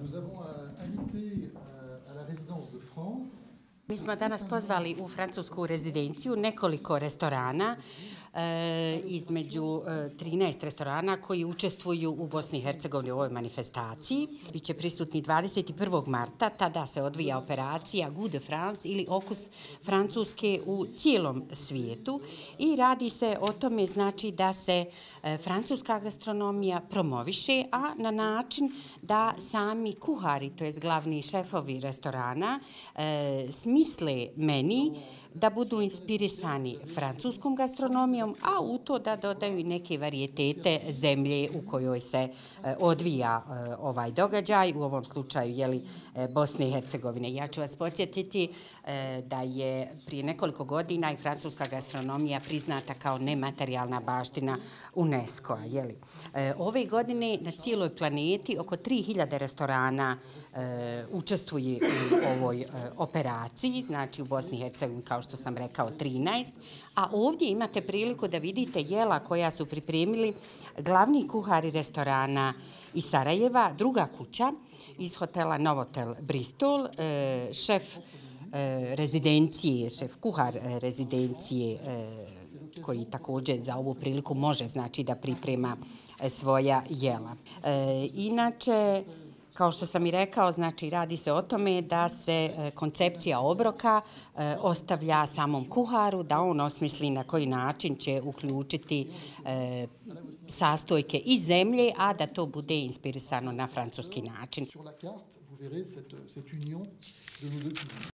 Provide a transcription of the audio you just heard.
Nous avons euh, invité euh, à la résidence de France. Mi smo danas pozvali u francusku rezidenciju nekoliko restorana, E, između e, 13 restorana koji učestvuju u Bosni i Hercegovini u ovoj manifestaciji. Biće prisutni 21. marta, tada se odvija operacija Good de France ili Okus Francuske u cijelom svijetu i radi se o tome znači da se e, francuska gastronomija promoviše, a na način da sami kuhari, to je glavni šefovi restorana, smisle meni da budu inspirisani francuskom gastronomijom, a u to da dodaju i neke varijetete zemlje u kojoj se eh, odvija eh, ovaj događaj, u ovom slučaju jeli, eh, Bosne i Hercegovine. Ja ću vas podsjetiti da je prije nekoliko godina i francuska gastronomija priznata kao nematerijalna baština UNESCO-a. Ove godine na cijeloj planeti oko 3000 restorana učestvuje u ovoj operaciji, znači u Bosni i Hercegovini kao što sam rekao 13, a ovdje imate priliku da vidite jela koja su pripremili glavni kuhari restorana iz Sarajeva, druga kuća iz hotela Novotel Bristol, e, šef e, rezidencije, šef kuhar e, rezidencije koji također za ovu priliku može znači da priprema svoja jela. Inače, Kao što sam i rekao, znači radi se o tome da se e, koncepcija obroka e, ostavlja samom kuharu, da on osmisli na koji način će uključiti e, sastojke iz zemlje, a da to bude inspirisano na francuski način.